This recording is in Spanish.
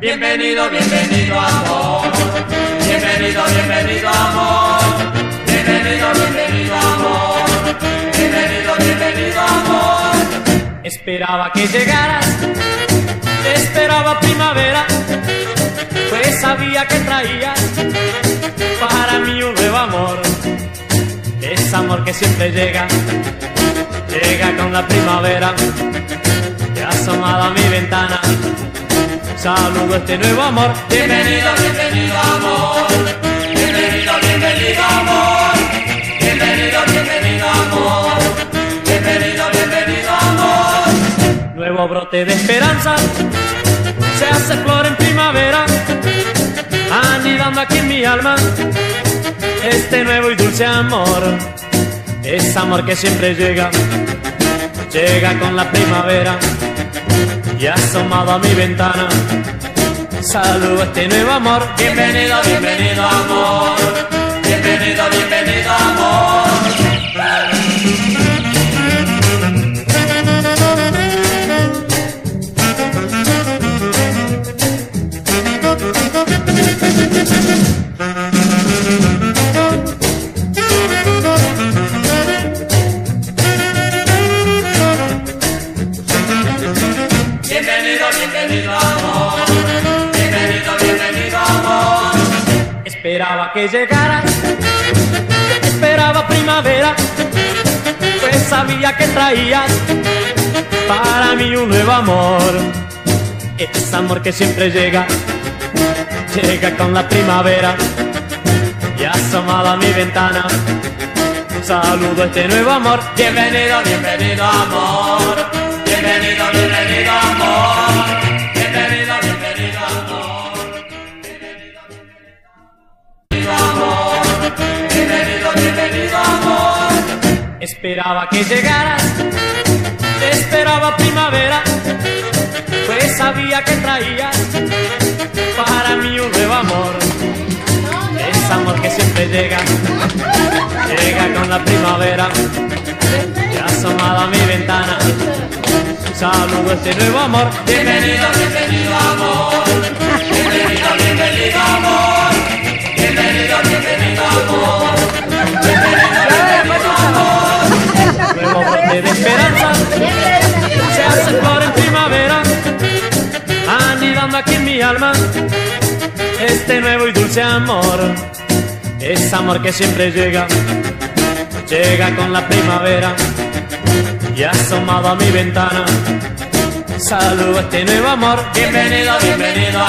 Bienvenido, bienvenido amor. Bienvenido, bienvenido amor. Bienvenido, bienvenido amor. Bienvenido, bienvenido amor. Esperaba que llegaras, esperaba primavera, pues sabía que traías para mí un nuevo amor. Es amor que siempre llega, llega con la primavera, y asomado a mi ventana. Saludo este nuevo amor. Bienvenido, bienvenido amor. Bienvenido, bienvenido amor. Bienvenido, bienvenido amor. Bienvenido, bienvenido amor. Nuevo brote de esperanza, se hace flor en primavera, anidando aquí en mi alma este nuevo y dulce amor. Es amor que siempre llega, llega con la primavera y asomado a mi ventana. Saludo este nuevo amor. Bienvenido, bienvenido amor. Bienvenido, bienvenido amor. Bienvenido, bienvenido amor. Bienvenido, bienvenido amor. Esperaba que llegaras, esperaba primavera, pues sabía que traías para mí un nuevo amor. Es amor que siempre llega, llega con la primavera y asomado a mi ventana. Saludo este nuevo amor. Bienvenido, bienvenido amor. Bienvenido, bienvenido Esperaba que llegaras, esperaba primavera, pues sabía que traías para mí un nuevo amor. Es amor que siempre llega, llega con la primavera, y asomado a mi ventana. Saludo este nuevo amor. Bienvenido, bienvenido amor. Bienvenido, bienvenido amor. De esperanza, se hace flor en primavera, anidando aquí en mi alma, este nuevo y dulce amor, es amor que siempre llega, llega con la primavera, y asomado a mi ventana, saludo este nuevo amor, Bienvenido, bienvenido